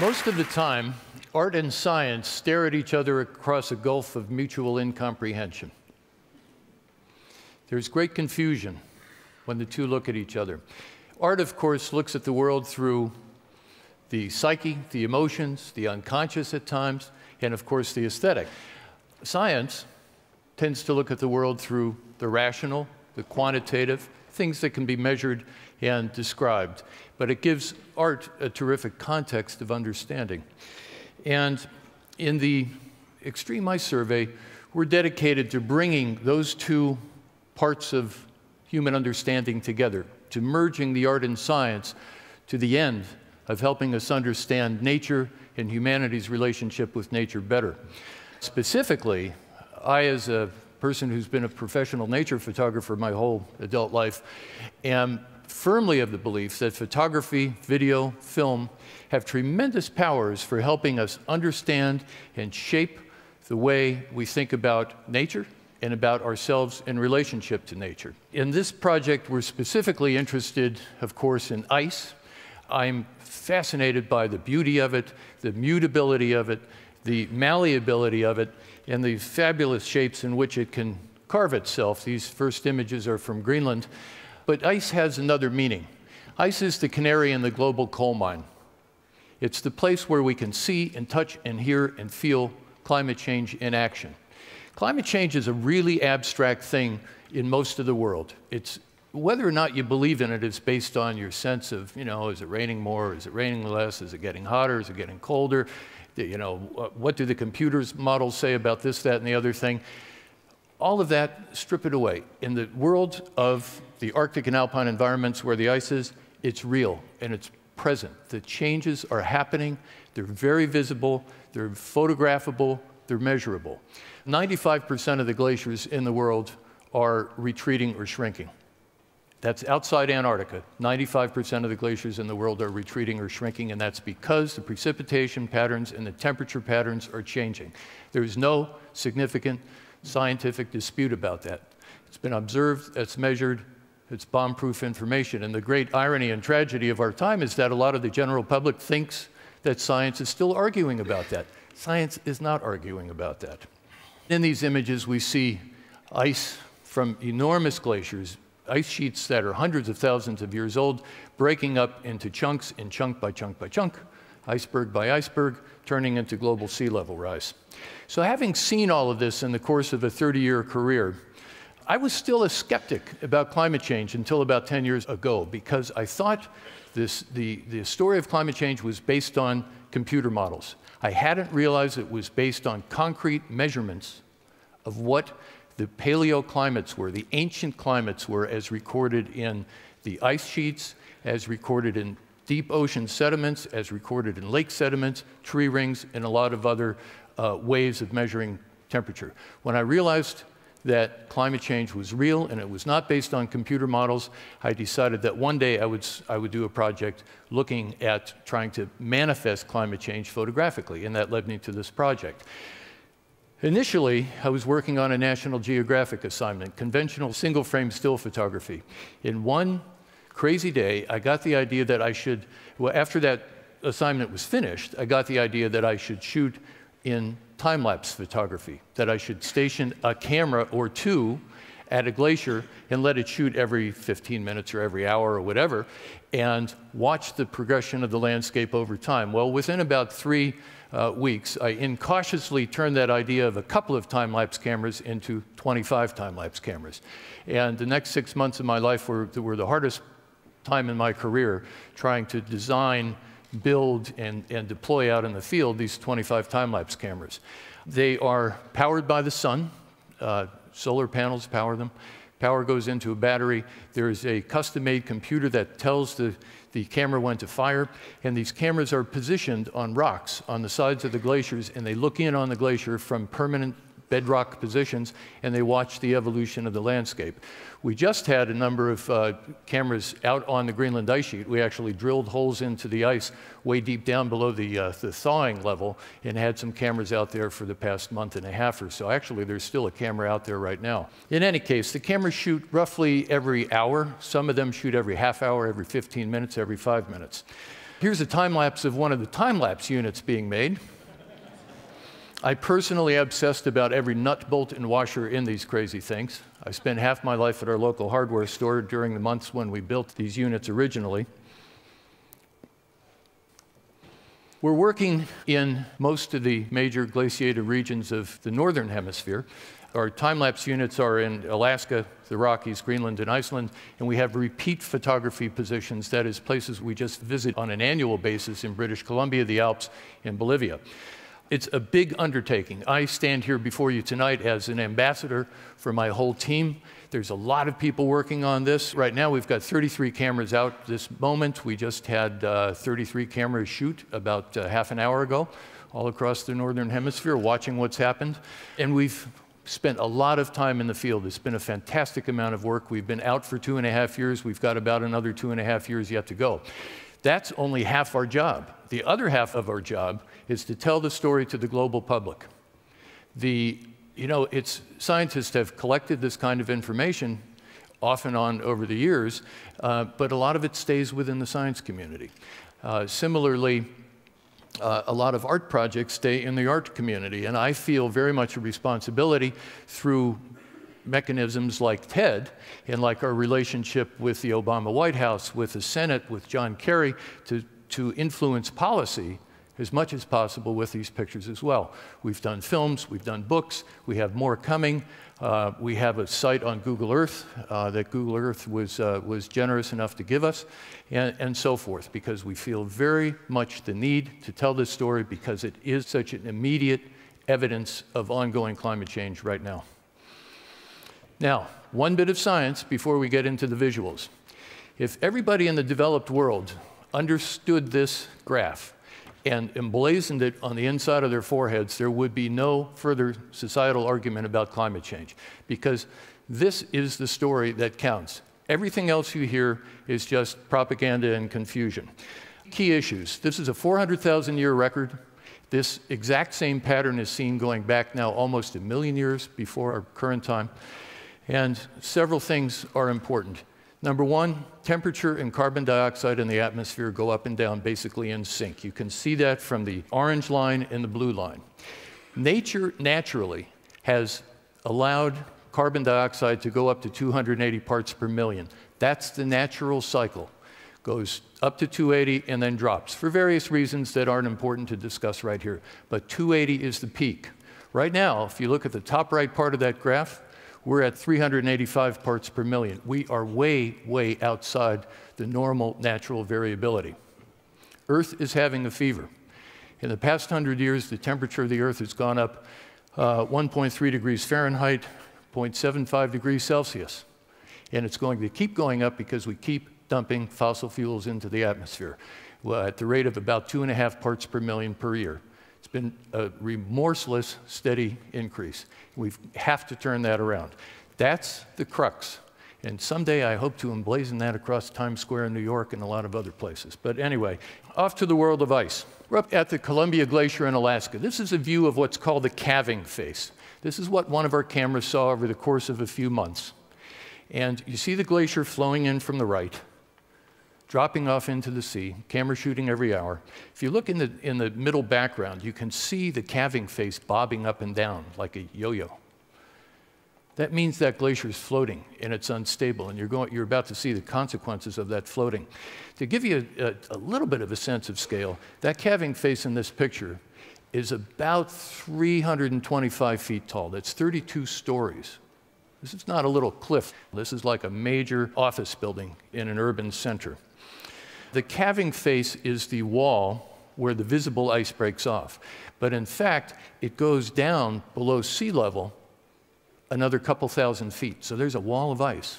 Most of the time, art and science stare at each other across a gulf of mutual incomprehension. There's great confusion when the two look at each other. Art, of course, looks at the world through the psyche, the emotions, the unconscious at times, and of course the aesthetic. Science tends to look at the world through the rational, the quantitative, things that can be measured and described. But it gives art a terrific context of understanding. And in the Extreme Ice Survey, we're dedicated to bringing those two parts of human understanding together, to merging the art and science to the end of helping us understand nature and humanity's relationship with nature better. Specifically, I, as a person who's been a professional nature photographer my whole adult life, am firmly of the belief that photography, video, film have tremendous powers for helping us understand and shape the way we think about nature and about ourselves in relationship to nature. In this project, we're specifically interested, of course, in ice. I'm fascinated by the beauty of it, the mutability of it, the malleability of it, and the fabulous shapes in which it can carve itself. These first images are from Greenland. But ice has another meaning. Ice is the canary in the global coal mine. It's the place where we can see and touch and hear and feel climate change in action. Climate change is a really abstract thing in most of the world. It's whether or not you believe in it is based on your sense of, you know, is it raining more? Is it raining less? Is it getting hotter? Is it getting colder? You know, what do the computers models say about this, that, and the other thing? all of that, strip it away. In the world of the Arctic and alpine environments where the ice is, it's real and it's present. The changes are happening, they're very visible, they're photographable, they're measurable. 95% of the glaciers in the world are retreating or shrinking. That's outside Antarctica. 95% of the glaciers in the world are retreating or shrinking, and that's because the precipitation patterns and the temperature patterns are changing. There is no significant scientific dispute about that. It's been observed, it's measured, it's bomb-proof information. And the great irony and tragedy of our time is that a lot of the general public thinks that science is still arguing about that. Science is not arguing about that. In these images, we see ice from enormous glaciers, ice sheets that are hundreds of thousands of years old, breaking up into chunks and chunk by chunk by chunk, iceberg by iceberg, turning into global sea level rise. So, having seen all of this in the course of a 30 year career, I was still a skeptic about climate change until about 10 years ago because I thought this, the, the story of climate change was based on computer models. I hadn't realized it was based on concrete measurements of what the paleoclimates were, the ancient climates were, as recorded in the ice sheets, as recorded in deep ocean sediments, as recorded in lake sediments, tree rings, and a lot of other uh, ways of measuring temperature. When I realized that climate change was real and it was not based on computer models, I decided that one day I would, I would do a project looking at trying to manifest climate change photographically, and that led me to this project. Initially, I was working on a National Geographic assignment, conventional single frame still photography. In one crazy day, I got the idea that I should, well, after that assignment was finished, I got the idea that I should shoot in time lapse photography, that I should station a camera or two at a glacier and let it shoot every 15 minutes or every hour or whatever, and watch the progression of the landscape over time. Well, within about three uh, weeks, I incautiously turned that idea of a couple of time lapse cameras into 25 time lapse cameras. And the next six months of my life were, were the hardest time in my career trying to design build and, and deploy out in the field these 25 time-lapse cameras. They are powered by the sun. Uh, solar panels power them. Power goes into a battery. There is a custom-made computer that tells the, the camera when to fire. And these cameras are positioned on rocks on the sides of the glaciers, and they look in on the glacier from permanent bedrock positions, and they watch the evolution of the landscape. We just had a number of uh, cameras out on the Greenland ice sheet. We actually drilled holes into the ice way deep down below the, uh, the thawing level and had some cameras out there for the past month and a half or so. Actually, there's still a camera out there right now. In any case, the cameras shoot roughly every hour. Some of them shoot every half hour, every 15 minutes, every five minutes. Here's a time lapse of one of the time lapse units being made. I personally obsessed about every nut, bolt, and washer in these crazy things. I spent half my life at our local hardware store during the months when we built these units originally. We're working in most of the major glaciated regions of the northern hemisphere. Our time-lapse units are in Alaska, the Rockies, Greenland, and Iceland, and we have repeat photography positions, that is, places we just visit on an annual basis in British Columbia, the Alps, and Bolivia. It's a big undertaking. I stand here before you tonight as an ambassador for my whole team. There's a lot of people working on this. Right now, we've got 33 cameras out this moment. We just had uh, 33 cameras shoot about uh, half an hour ago all across the Northern Hemisphere watching what's happened. And we've spent a lot of time in the field. It's been a fantastic amount of work. We've been out for two and a half years. We've got about another two and a half years yet to go. That's only half our job. The other half of our job is to tell the story to the global public. The, you know, it's, scientists have collected this kind of information off and on over the years, uh, but a lot of it stays within the science community. Uh, similarly, uh, a lot of art projects stay in the art community, and I feel very much a responsibility through mechanisms like TED and like our relationship with the Obama White House, with the Senate, with John Kerry, to, to influence policy as much as possible with these pictures as well. We've done films, we've done books, we have more coming. Uh, we have a site on Google Earth uh, that Google Earth was, uh, was generous enough to give us, and, and so forth, because we feel very much the need to tell this story because it is such an immediate evidence of ongoing climate change right now. Now, one bit of science before we get into the visuals. If everybody in the developed world understood this graph and emblazoned it on the inside of their foreheads, there would be no further societal argument about climate change because this is the story that counts. Everything else you hear is just propaganda and confusion. Key issues. This is a 400,000 year record. This exact same pattern is seen going back now almost a million years before our current time. And several things are important. Number one, temperature and carbon dioxide in the atmosphere go up and down basically in sync. You can see that from the orange line and the blue line. Nature naturally has allowed carbon dioxide to go up to 280 parts per million. That's the natural cycle. Goes up to 280 and then drops for various reasons that aren't important to discuss right here. But 280 is the peak. Right now, if you look at the top right part of that graph, we're at 385 parts per million. We are way, way outside the normal natural variability. Earth is having a fever. In the past 100 years, the temperature of the Earth has gone up uh, 1.3 degrees Fahrenheit, 0.75 degrees Celsius. And it's going to keep going up because we keep dumping fossil fuels into the atmosphere at the rate of about two and a half parts per million per year. It's been a remorseless, steady increase. We have to turn that around. That's the crux. And someday I hope to emblazon that across Times Square in New York and a lot of other places. But anyway, off to the world of ice. We're up at the Columbia Glacier in Alaska. This is a view of what's called the calving face. This is what one of our cameras saw over the course of a few months. And you see the glacier flowing in from the right dropping off into the sea, camera shooting every hour. If you look in the, in the middle background, you can see the calving face bobbing up and down like a yo-yo. That means that glacier is floating and it's unstable, and you're, going, you're about to see the consequences of that floating. To give you a, a, a little bit of a sense of scale, that calving face in this picture is about 325 feet tall. That's 32 stories. This is not a little cliff. This is like a major office building in an urban center. The calving face is the wall where the visible ice breaks off. But in fact, it goes down below sea level another couple thousand feet. So there's a wall of ice